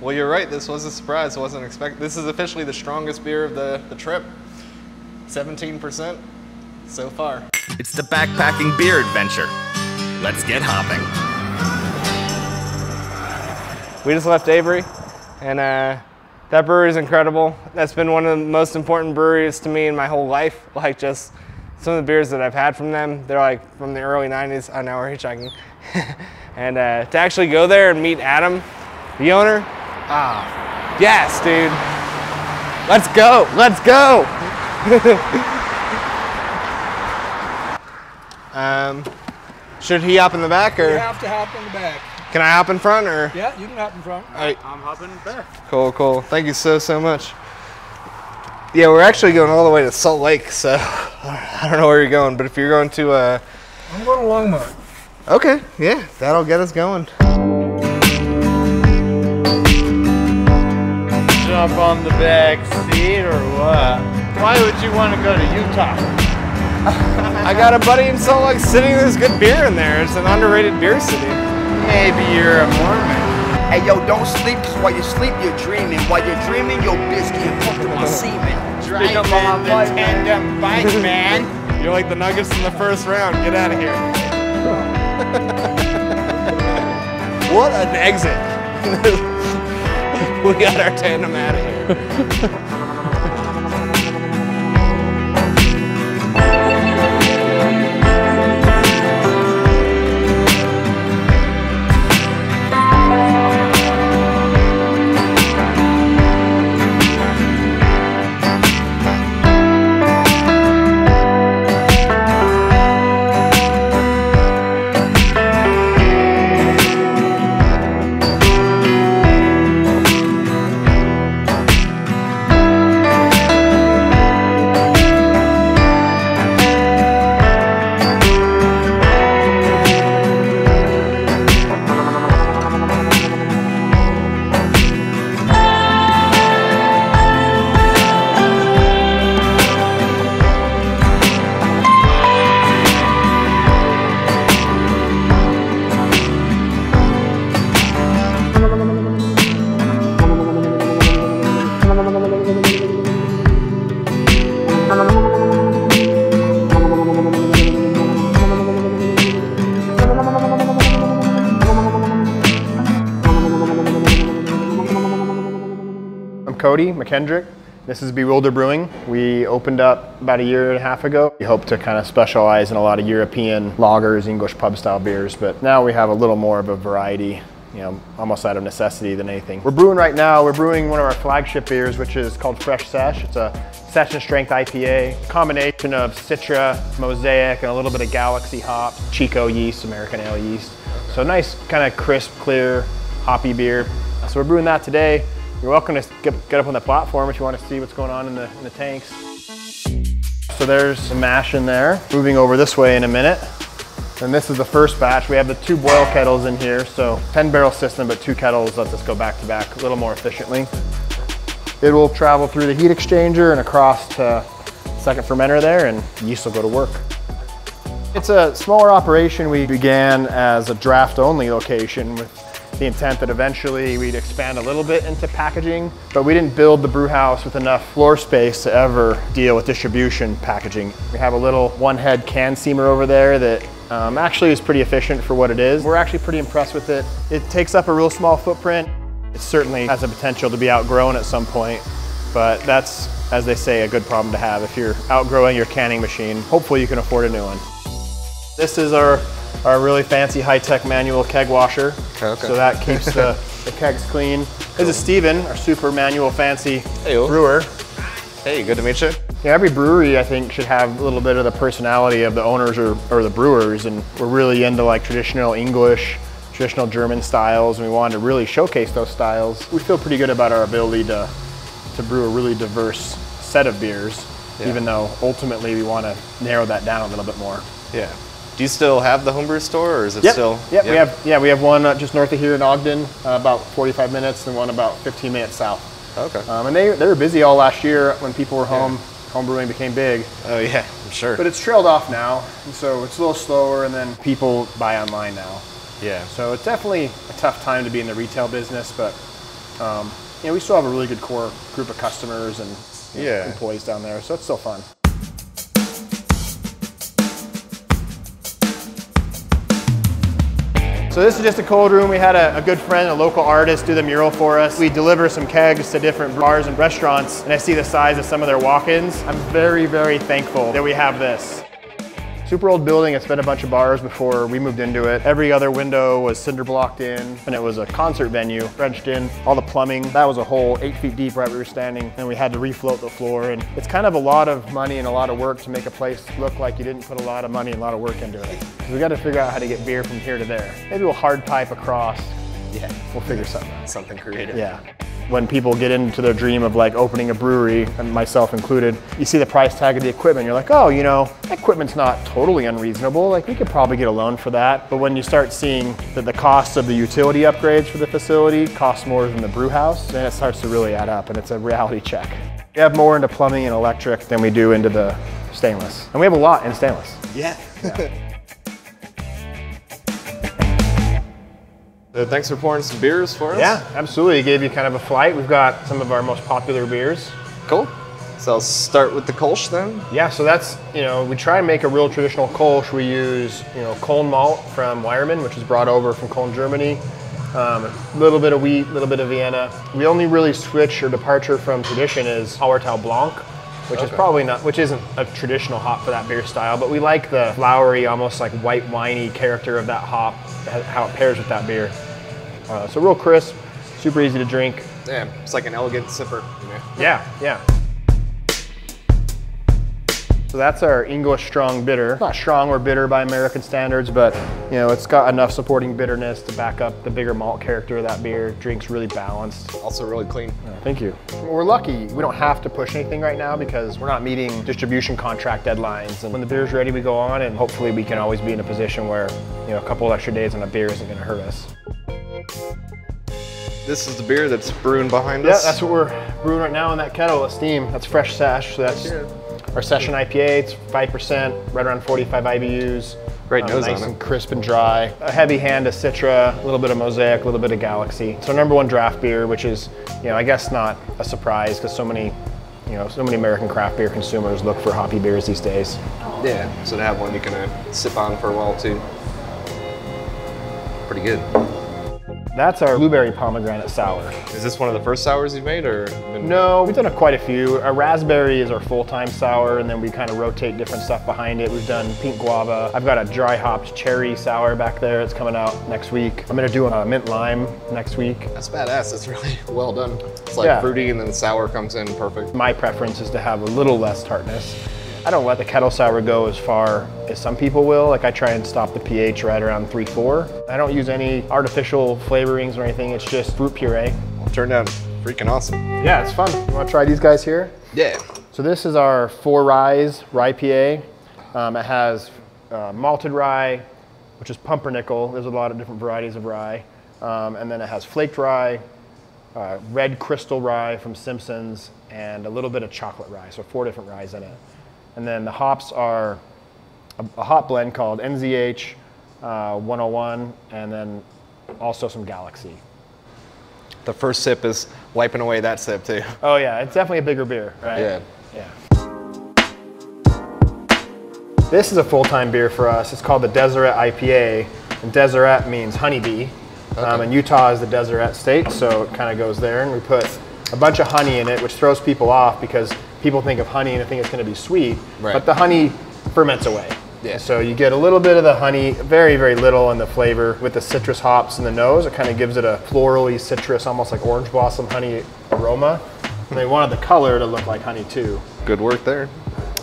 Well, you're right. This was a surprise. I wasn't expecting. This is officially the strongest beer of the, the trip. 17% so far. It's the backpacking beer adventure. Let's get hopping. We just left Avery, and uh, that brewery is incredible. That's been one of the most important breweries to me in my whole life. Like just some of the beers that I've had from them, they're like from the early 90s. I know we're hitchhiking. and uh, to actually go there and meet Adam, the owner, ah, yes, dude. Let's go, let's go. um, should he hop in the back or You have to hop in the back. can I hop in front or? Yeah, you can hop in front. All right. I'm hopping back. Cool, cool. Thank you so, so much. Yeah, we're actually going all the way to Salt Lake, so I don't know where you're going, but if you're going to, uh, I'm going to Longmont. okay, yeah, that'll get us going. Jump on the back seat or what? Why would you want to go to Utah? I got a buddy in Salt Lake City. There's good beer in there. It's an underrated beer city. Maybe you're a Mormon. Hey yo, don't sleep, cause while you sleep, you're dreaming. While you're dreaming, your bitch getting fucked with my semen. Driving the tandem bike, man. You're like the Nuggets in the first round. Get out of here. what an exit. we got our tandem out of here. Cody McKendrick. This is Bewilder Brewing. We opened up about a year and a half ago. We hope to kind of specialize in a lot of European lagers, English pub style beers, but now we have a little more of a variety, you know, almost out of necessity than anything. We're brewing right now, we're brewing one of our flagship beers, which is called Fresh Sesh. It's a session strength IPA, combination of Citra, Mosaic, and a little bit of Galaxy hop, Chico yeast, American ale yeast. So nice, kind of crisp, clear, hoppy beer. So we're brewing that today. You're welcome to get, get up on the platform if you want to see what's going on in the, in the tanks. So there's some mash in there. Moving over this way in a minute. And this is the first batch. We have the two boil kettles in here. So 10 barrel system, but two kettles lets us go back to back a little more efficiently. It will travel through the heat exchanger and across to second fermenter there and yeast will go to work. It's a smaller operation. We began as a draft only location with the intent that eventually we'd expand a little bit into packaging, but we didn't build the brew house with enough floor space to ever deal with distribution packaging. We have a little one head can seamer over there that um, actually is pretty efficient for what it is. We're actually pretty impressed with it. It takes up a real small footprint. It certainly has the potential to be outgrown at some point, but that's, as they say, a good problem to have. If you're outgrowing your canning machine, hopefully you can afford a new one. This is our, our really fancy high-tech manual keg washer. Okay, okay. So that keeps the, the kegs clean. This is Steven, our super manual fancy Heyo. brewer. Hey, good to meet you. Yeah, every brewery I think should have a little bit of the personality of the owners or, or the brewers and we're really into like traditional English, traditional German styles and we wanted to really showcase those styles. We feel pretty good about our ability to, to brew a really diverse set of beers, Yeah. even though ultimately we want to narrow that down a little bit more. Yeah. Do you still have the homebrew store, or is it Yep. still? Yep, we have yeah we have one uh, just north of here in Ogden, uh, about 45 minutes, and one about 15 minutes south. Okay. Um, and they they were busy all last year when people were home. Home brewing became big, oh yeah, I'm sure. but it's trailed off now, and so it's a little slower. And then people buy online now, yeah. so it's definitely a tough time to be in the retail business. But um, you know, we still have a really good core group of customers and you know, Yeah. employees down there, so it's still fun. So this is just a cold room. We had a, a good friend, a local artist, do the mural for us. We deliver some kegs to different bars and restaurants, and I see the size of some of their walk-ins. I'm very, very thankful that we have this. Super old building. It's been a bunch of bars before we moved into it. Every other window was cinder blocked in, and it was a concert venue, Frenched in. All the plumbing, that was a hole eight feet deep right where we were standing, and we had to refloat the floor. And it's kind of a lot of money and a lot of work to make a place look like you didn't put a lot of money and a lot of work into it. So we got to figure out how to get beer from here to there. Maybe we'll hard pipe across. Yeah, We'll figure something out. something creative. Yeah. When people get into their dream of like opening a brewery, and myself included, you see the price tag of the equipment, you're like, oh, you know, equipment's not totally unreasonable. Like we could probably get a loan for that. But when you start seeing that the cost of the utility upgrades for the facility costs more than the brew house, then it starts to really add up and it's a reality check. We have more into plumbing and electric than we do into the stainless. And we have a lot in stainless. Yeah. So thanks for pouring some beers for us. Yeah, absolutely. Gave you kind of a flight. We've got some of our most popular beers. Cool. So I'll start with the Kolsch then. Yeah, so that's, you know, we try and make a real traditional Kolsch. We use, you know, Köln malt from Weyermann, which is brought over from Köln, Germany. Um, a little bit of wheat, a little bit of Vienna. We only really switch or departure from tradition is Hallertau Blanc, which is probably not, which isn't a traditional hop for that beer style, but we like the flowery, almost like white winey character of that hop, how it pairs with that beer. Uh, so real crisp, super easy to drink. Yeah, it's like an elegant sipper. You know? Yeah, yeah. So that's our English strong bitter. Not strong or bitter by American standards, but you know, it's got enough supporting bitterness to back up the bigger malt character of that beer. Drink's really balanced. Also really clean. Thank you. We're lucky. We don't have to push anything right now because we're not meeting distribution contract deadlines. And when the beer's ready, we go on, and hopefully we can always be in a position where you know a couple extra days on a beer isn't going to hurt us. This is the beer that's brewing behind Yeah, us. Yeah, that's what we're brewing right now in that kettle of steam. That's Fresh Sesh. So that's our session IPA. It's five percent, right around 45 IBUs. Great nose nice on it. and crisp and dry. A heavy hand of Citra, a little bit of Mosaic, a little bit of Galaxy. So number one draft beer, which is, you know, I guess not a surprise because so many, you know, so many American craft beer consumers look for hoppy beers these days. Yeah, so to have one you can uh, sip on for a while too. Pretty good. That's our blueberry pomegranate sour. Is this one of the first sours you've made, or No, we've done a, quite a few. Our raspberry is our full-time sour, and then we kind of rotate different stuff behind it. We've done pink guava. I've got a dry hopped cherry sour back there. It's coming out next week. I'm gonna do a mint lime next week. That's badass. That's really well done. It's like Yeah. fruity, and then the sour comes in perfect. My preference is to have a little less tartness. I don't let the kettle sour go as far as some people will. Like I try and stop the pH right around 3-4. I don't use any artificial flavorings or anything. It's just fruit puree. Turned out freaking awesome. Yeah, it's fun. You wanna try these guys here? Yeah. So this is our four rise rye PA. Um, it has uh, malted rye, which is pumpernickel. There's a lot of different varieties of rye. Um, and then it has flaked rye, uh, red crystal rye from Simpsons, and a little bit of chocolate rye. So four different ryes in it. And then the hops are a, a hop blend called NZH uh, 101, and then also some Galaxy. The first sip is wiping away that sip too. Oh yeah, it's definitely a bigger beer, right? Yeah. Yeah. This is a full-time beer for us. It's called the Deseret IPA. And Deseret means honeybee. Um, and Utah is the Deseret state, so it kind of goes there. And we put a bunch of honey in it, which throws people off because people think of honey and they think it's going to be sweet. Right. But the honey ferments away. Yeah. So you get a little bit of the honey, very, very little in the flavor with the citrus hops in the nose. It kind of gives it a florally citrus, almost like orange blossom honey aroma. And they wanted the color to look like honey too. Good work there.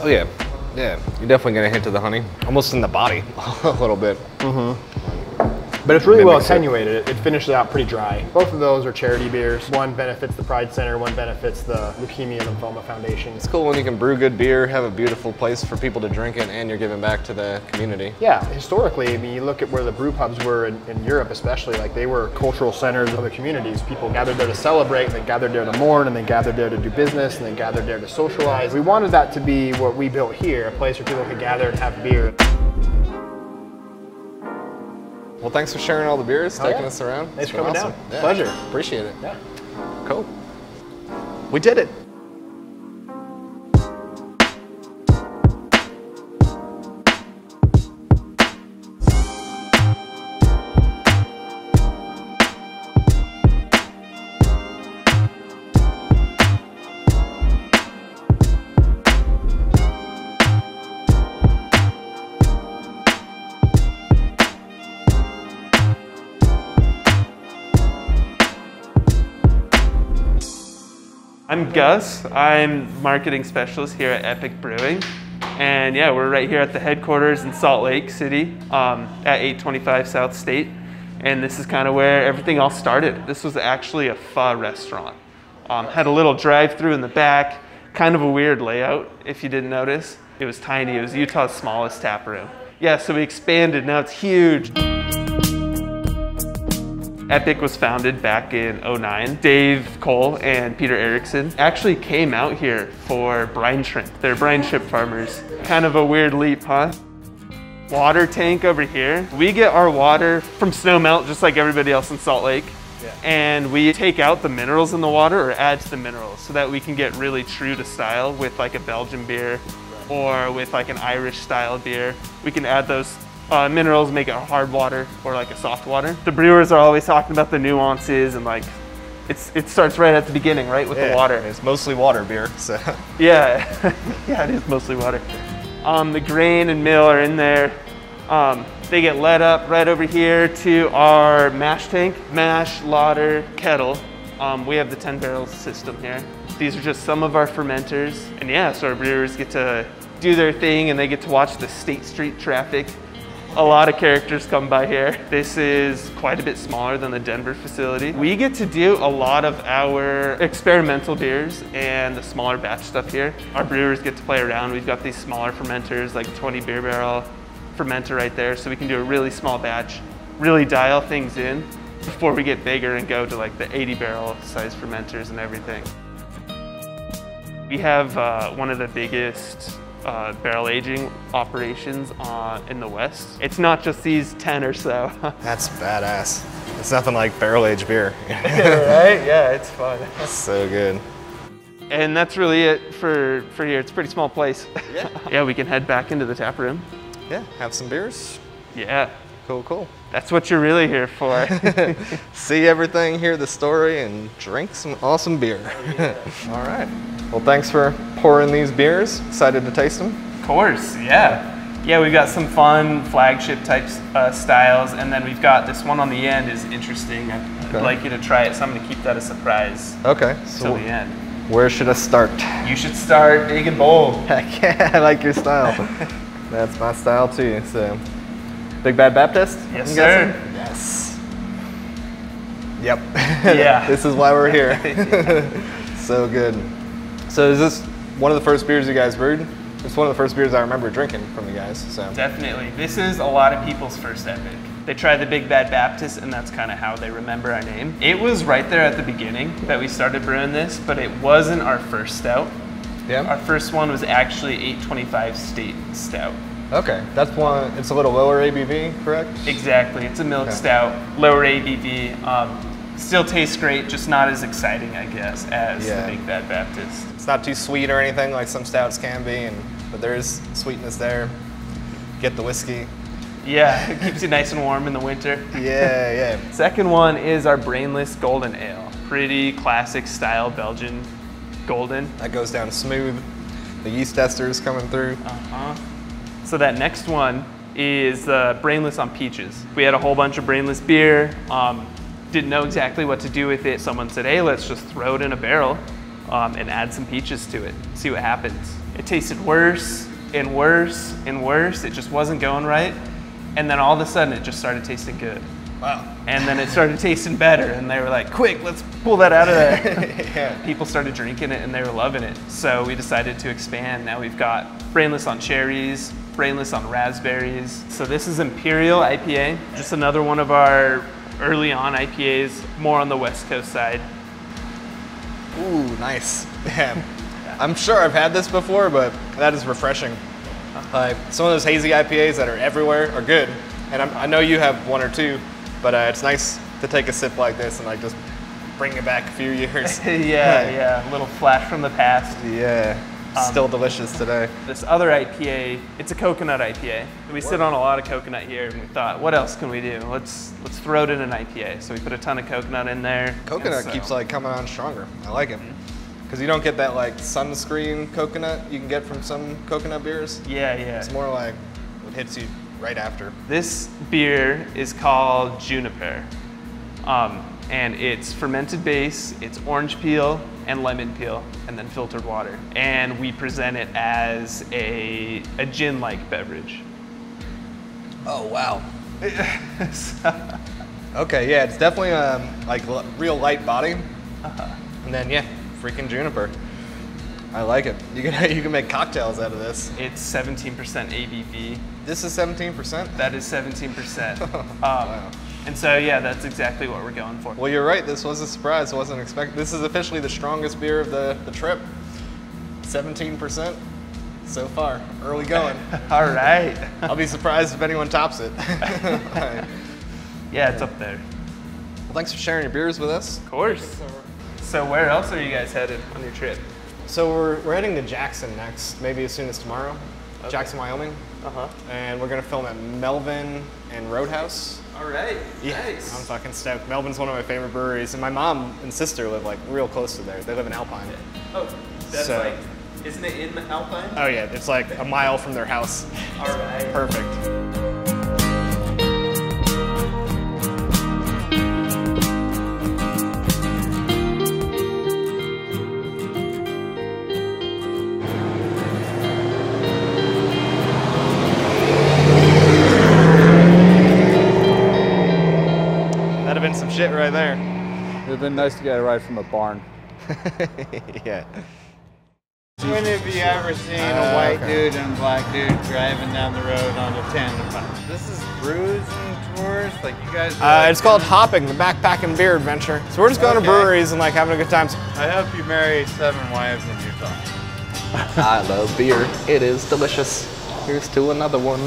Oh yeah, yeah. You're definitely gonna hint of the honey, almost in the body a little bit. Mm-hmm. But it's really well attenuated. It, it finishes out pretty dry. Both of those are charity beers. One benefits the Pride Center, one benefits the Leukemia and Lymphoma Foundation. It's cool when you can brew good beer, have a beautiful place for people to drink it, and you're giving back to the community. Yeah, historically, I mean, you look at where the brew pubs were in, in Europe, especially, like they were cultural centers of the communities. People gathered there to celebrate, and they gathered there to mourn, and they gathered there to do business, and they gathered there to socialize. We wanted that to be what we built here, a place where people could gather and have beer. Well, thanks for sharing all the beers, Oh, taking yeah. us around. Thanks for coming awesome. down. Yeah, Pleasure. Appreciate it. Yeah. Cool. We did it. I'm Gus. I'm marketing specialist here at Epic Brewing. And yeah, we're right here at the headquarters in Salt Lake City um, at 825 South State. And this is kind of where everything all started. This was actually a pho restaurant. Um, had a little drive through in the back, kind of a weird layout if you didn't notice. It was tiny, it was Utah's smallest tap room. Yeah, so we expanded, now it's huge. Epic was founded back in 09. Dave Cole and Peter Erickson actually came out here for brine shrimp. They're brine shrimp farmers. Kind of a weird leap, huh? Water tank over here. We get our water from snow melt just like everybody else in Salt Lake. And we take out the minerals in the water or add to the minerals so that we can get really true to style with like a Belgian beer or with like an Irish style beer. We can add those uh, minerals, make it hard water or like a soft water. The brewers are always talking about the nuances and like it's, it starts right at the beginning, right, with the water. It's mostly water beer, so. Yeah, yeah, it is mostly water. Um, the grain and mill are in there. Um, they get led up right over here to our mash tank, mash, lauter, kettle. Um, we have the 10 barrel system here. These are just some of our fermenters. And yeah, so our brewers get to do their thing and they get to watch the State Street traffic. A lot of characters come by here. This is quite a bit smaller than the Denver facility. We get to do a lot of our experimental beers and the smaller batch stuff here. Our brewers get to play around. We've got these smaller fermenters, like 20 beer barrel fermenter right there, so we can do a really small batch, really dial things in before we get bigger and go to like the 80 barrel size fermenters and everything. We have uh, one of the biggest uh, barrel aging operations uh, in the West. It's not just these 10 or so. That's badass. It's nothing like barrel aged beer. right? Yeah, it's fun. That's so good. And that's really it for, for here. It's a pretty small place. Yeah. yeah, we can head back into the tap room. Yeah, have some beers. Yeah, Cool, cool. that's what you're really here for. See everything, hear the story, and drink some awesome beer. All right. Well, thanks for pouring these beers. Excited to taste them. Of course, yeah. Yeah, we've got some fun flagship type uh, styles, and then we've got this one on the end is interesting. I'd Okay. like you to try it, so I'm gonna keep that a surprise Okay. till So the end. where should I start? You should start big and bold. Heck yeah, I like your style. That's my style too. So, Big Bad Baptist? Yes, I'm sir. guessing? Yes. Yep. Yeah. this is why we're here. so good. So is this one of the first beers you guys brewed? It's one of the first beers I remember drinking from you guys. So Definitely. This is a lot of people's first epic. They tried the Big Bad Baptist, and that's kind of how they remember our name. It was right there at the beginning that we started brewing this, but it wasn't our first stout. Yeah. Our first one was actually 825 State Stout. Okay, that's one. It's a little lower ABV, correct? Exactly. It's a milk Okay. stout, lower ABV. Um, still tastes great, just not as exciting, I guess, as Yeah. the Big Bad Baptist. It's not too sweet or anything like some stouts can be, and but there is sweetness there. Get the whiskey. Yeah, it keeps you nice and warm in the winter. Yeah, yeah. Second one is our Brainless Golden Ale. Pretty classic style Belgian golden. That goes down smooth. The yeast esters coming through. Uh-huh. So that next one is uh, Brainless on Peaches. We had a whole bunch of Brainless beer. Um, didn't know exactly what to do with it. Someone said, hey, let's just throw it in a barrel um, and add some peaches to it. See what happens. It tasted worse and worse and worse. It just wasn't going right. And then all of a sudden it just started tasting good. Wow. And then it started tasting better, and they were like, quick, let's pull that out of there. Yeah. People started drinking it and they were loving it. So we decided to expand. Now we've got brainless on cherries, brainless on raspberries. So this is Imperial IPA, just another one of our early on IPAs, more on the West Coast side. Ooh, nice. Yeah. I'm sure I've had this before, but that is refreshing. Like some of those hazy IPAs that are everywhere are good, and I'm, I know you have one or two, but uh, it's nice to take a sip like this and like just bring it back a few years. yeah, yeah. A little flash from the past. yeah. Still delicious today. This other IPA, it's a coconut IPA. We sit on a lot of coconut here, and we thought, what else can we do? Let's let's throw it in an IPA. So we put a ton of coconut in there. Coconut so- keeps like coming on stronger. I like it. Because you don't get that like sunscreen coconut you can get from some coconut beers. Yeah, yeah. It's more like it hits you right after. This beer is called Juniper. Um, and it's fermented base, it's orange peel and lemon peel, and then filtered water. And we present it as a, a gin like beverage. Oh wow. okay, yeah, it's definitely um, like real light body, and then yeah, freaking juniper. I like it. You can you can make cocktails out of this. It's 17% ABV. This is 17%. That is 17%. um, And so, yeah, that's exactly what we're going for. Well, you're right. This was a surprise. I wasn't expecting. This is officially the strongest beer of the, the trip. 17% so far. Early going. All right. I'll be surprised if anyone tops it. Alright. Yeah, it's up there. Well, thanks for sharing your beers with us. Of course. So, where else are you guys headed on your trip? So we're, we're heading to Jackson next, maybe as soon as tomorrow. Jackson, Wyoming. Uh huh. And we're gonna film at Melvin and Roadhouse. All right. Yeah, I'm fucking stoked. Melvin's one of my favorite breweries, and my mom and sister live like real close to there. They live in Alpine. Oh, that's So- like, isn't it in Alpine? Oh yeah, it's like a mile from their house. All right. Perfect. Have been nice to get a ride from a barn. yeah. When have you ever seen Uh, a white okay. dude and a black dude driving down the road on a tandem bike? This is brews and tours, like you guys. Uh, like- it's called hopping, the backpacking beer adventure. So we're just going Okay. to breweries and like having a good time. I hope you marry seven wives in Utah. I love beer. It is delicious. Here's to another one.